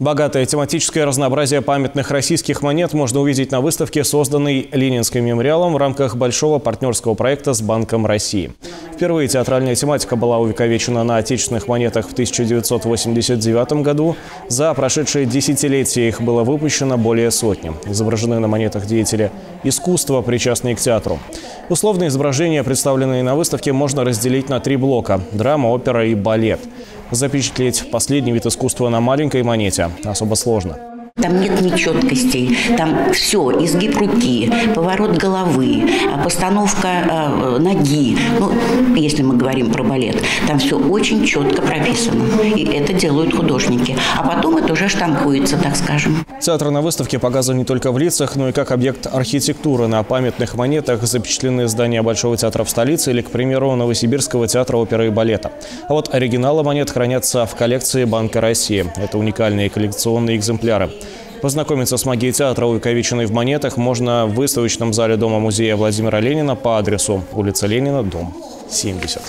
Богатое тематическое разнообразие памятных российских монет можно увидеть на выставке, созданной Ленинским мемориалом в рамках большого партнерского проекта с Банком России. Впервые театральная тематика была увековечена на отечественных монетах в 1989 году. За прошедшие десятилетия их было выпущено более сотни. Изображены на монетах деятели искусства, причастные к театру. Условные изображения, представленные на выставке, можно разделить на три блока – драма, опера и балет – Запечатлеть последний вид искусства на маленькой монете особо сложно. Там нет нечеткостей, там все, изгиб руки, поворот головы, а, постановка э, ноги. Ну, если мы говорим про балет, там все очень четко прописано. И это делают художники. А потом это уже штампуется, так скажем. Театр на выставке показан не только в лицах, но и как объект архитектуры. На памятных монетах запечатлены здания Большого театра в столице или, к примеру, Новосибирского театра оперы и балета. А вот оригиналы монет хранятся в коллекции Банка России. Это уникальные коллекционные экземпляры. Познакомиться с магией театра, увековеченной в монетах, можно в выставочном зале Дома-музея Владимира Ленина по адресу улица Ленина, дом 70.